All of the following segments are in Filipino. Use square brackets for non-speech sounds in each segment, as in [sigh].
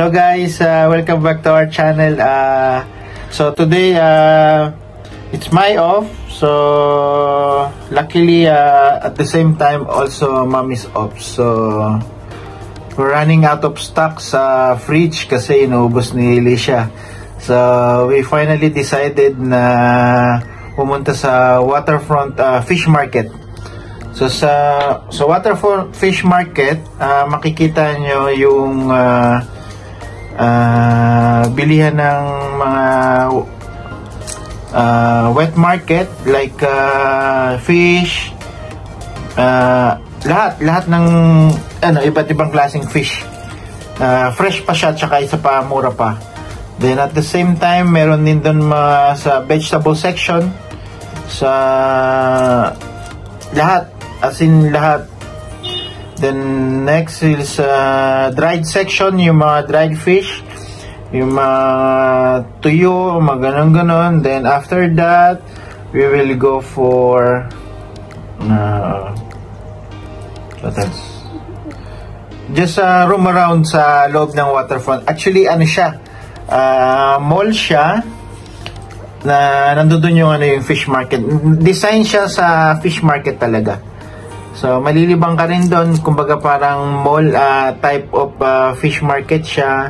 Hello guys, uh, welcome back to our channel. Uh, so today, uh, it's my off. So luckily, uh, at the same time, also mom is off. So we're running out of stock sa fridge kasi inuubos ni Alicia. So we finally decided na pumunta sa waterfront uh, fish market. So sa sa waterfront fish market, uh, makikita nyo yung uh, uh, bilihan ng mga uh, wet market like uh, fish, uh, lahat lahat ng ano iba't ibang klaseng fish. Uh, fresh pa siya tsaka isa pa mura pa. Then at the same time, meron din doon mga sa vegetable section sa lahat as in lahat. Then next is uh, dried section, yung mga dried fish, yung mga tuyo, mga ganon-ganon. Then after that, we will go for uh, what else? Just uh, roam around sa loob ng waterfront. Actually, ano siya? Uh, mall siya na nandoon yung ano yung fish market. Design siya sa fish market talaga. So, malilibang ka rin doon. Kumbaga parang mall uh, type of uh, fish market siya.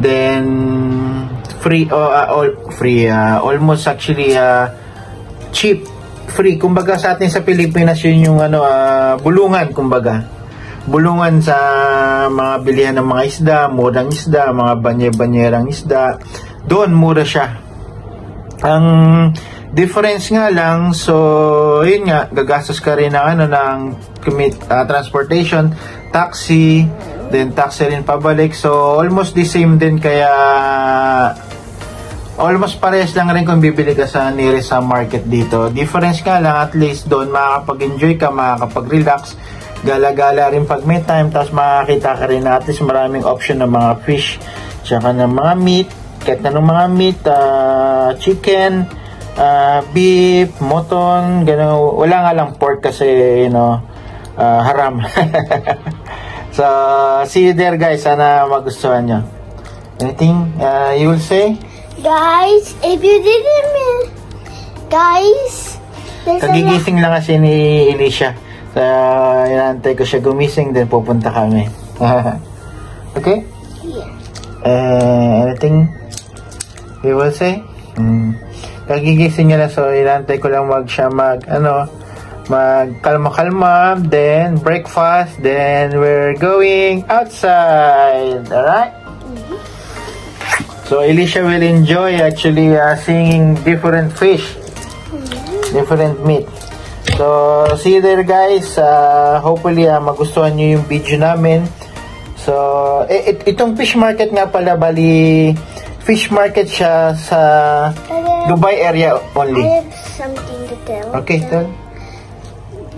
Then, free, uh, uh, all, free, uh, almost actually uh, cheap. Free. Kumbaga sa atin sa Pilipinas yun yung ano, uh, bulungan, kumbaga. Bulungan sa mga bilihan ng mga isda, murang isda, mga banye-banyerang isda. Doon, mura siya. Ang Difference nga lang, so yun nga, gagastos ka rin ng ano ng commit, uh, transportation, taxi, then taxi rin pabalik. So almost the same din kaya almost parehas lang rin kung bibili ka sa nearest sa market dito. Difference nga lang at least doon makakapag-enjoy ka, makakapag-relax, gala-gala rin pag may time, tapos makakita ka rin na at least maraming option ng mga fish, tsaka ng mga meat, kahit na ng mga meat, uh, chicken, uh, beef, mutton, gano'n. Wala nga lang pork kasi, you know, uh, haram. [laughs] so, see you there guys. Sana magustuhan nyo. Anything uh, you will say? Guys, if you didn't, guys, Kagigising lang kasi ni Alicia. So, inantay ko siya gumising, then pupunta kami. [laughs] okay? Yeah. Uh, anything you will say? Mm kagigising niya na so inantay ko lang wag siya mag ano mag kalma-kalma then breakfast then we're going outside. Alright? So Alicia will enjoy actually uh, seeing different fish different meat. So see you there guys. Uh, hopefully uh, magustuhan niyo yung video namin. So eh, it, itong fish market nga pala bali fish market siya sa Dubai area only. I have something to tell. Okay, tell.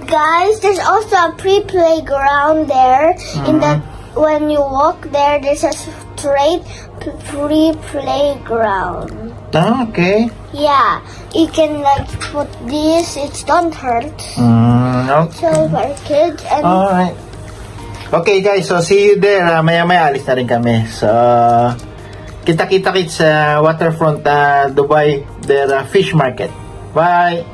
Guys, there's also a pre-playground there. Mm-hmm. In that, when you walk there, there's a straight free playground. Ah, okay. Yeah, you can like put this. It don't hurt. Mm, okay. So for kids and. Alright. Okay guys, so see you there. Uh, maya-maya alis na rin kami. So, kita-kita kits sa waterfront uh, Dubai, their uh, fish market. Bye!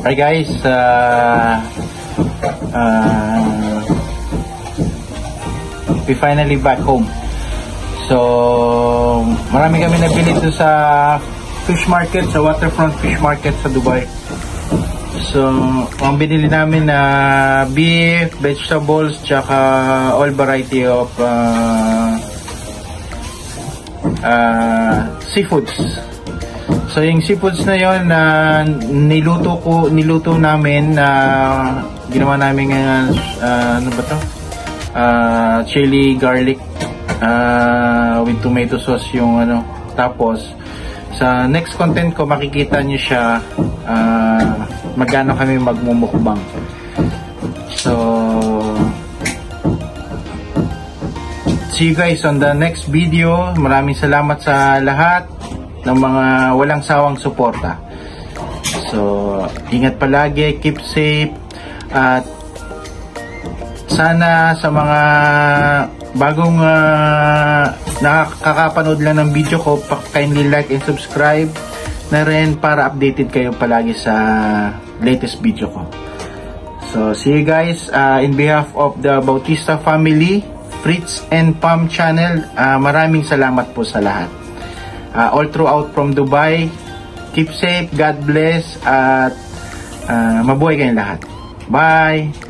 Alright guys, uh, uh, we finally back home. So, marami kami nabili doon sa fish market, sa waterfront fish market sa Dubai. So, ang binili namin na beef, vegetables, tsaka all variety of uh, uh, seafoods. So, yung seafoods na yon na niluto ko, niluto namin na ginawa namin ngayon, uh, ano ba to? Uh, chili, garlic, uh, with tomato sauce yung ano. Tapos, sa next content ko, makikita nyo siya uh, magano kami magmumukbang. So, see you guys on the next video. Maraming salamat sa lahat ng mga walang sawang suporta. So, ingat palagi, keep safe, at sana sa mga bagong uh, nakakapanood lang ng video ko, kindly like and subscribe na rin para updated kayo palagi sa latest video ko. So, see you guys uh, in behalf of the Bautista family, Fritz and Pam channel. Uh, maraming salamat po sa lahat. Uh, all throughout from Dubai. Keep safe, God bless, at uh, mabuhay kayong lahat. Bye!